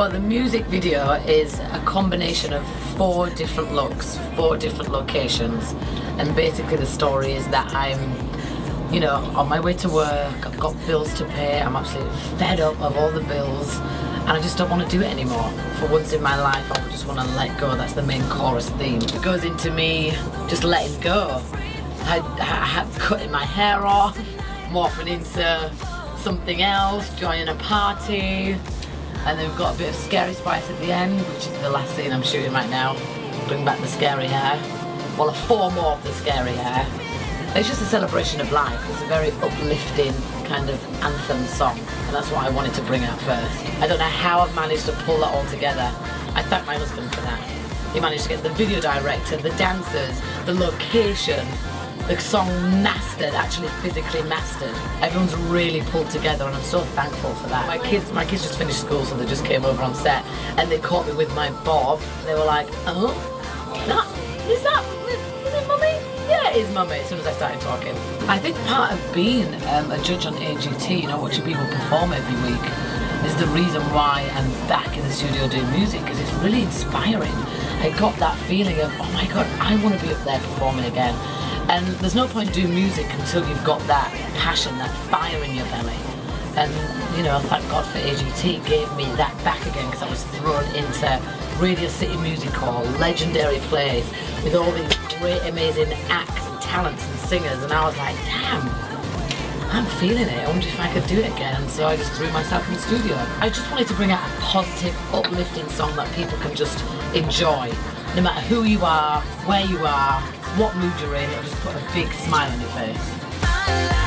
Well, the music video is a combination of four different looks, four different locations, and basically the story is that I'm, you know, on my way to work, I've got bills to pay, I'm absolutely fed up of all the bills, and I just don't want to do it anymore. For once in my life, I just want to let go. That's the main chorus theme. It goes into me just letting go. I, I, cutting my hair off, morphing into something else, joining a party, and then we've got a bit of scary spice at the end, which is the last scene I'm shooting right now. Bring back the scary hair. Well, four more of the scary hair. It's just a celebration of life. It's a very uplifting kind of anthem song, and that's what I wanted to bring out first. I don't know how I've managed to pull that all together. I thank my husband for that. He managed to get the video director, the dancers, the location, the song mastered, actually physically mastered. Everyone's really pulled together and I'm so thankful for that. My kids my kids just finished school so they just came over on set and they caught me with my bob. They were like, oh, that, is that, is it mummy? Yeah, it is mummy as soon as I started talking. I think part of being um, a judge on AGT, you know, watching people perform every week, is the reason why I'm back in the studio doing music because it's really inspiring. I got that feeling of, oh my god, I want to be up there performing again. And there's no point doing music until you've got that passion, that fire in your belly. And, you know, thank God for AGT gave me that back again because I was thrown into Radio City Music Hall, legendary place with all these great, amazing acts and talents and singers. And I was like, damn, I'm feeling it. I wonder if I could do it again. So I just threw myself in the studio. I just wanted to bring out a positive, uplifting song that people can just enjoy. No matter who you are, where you are, what mood you're in, it'll just put a big smile on your face.